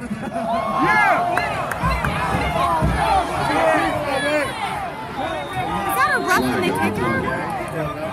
Yeah! Is that a rough when they take it?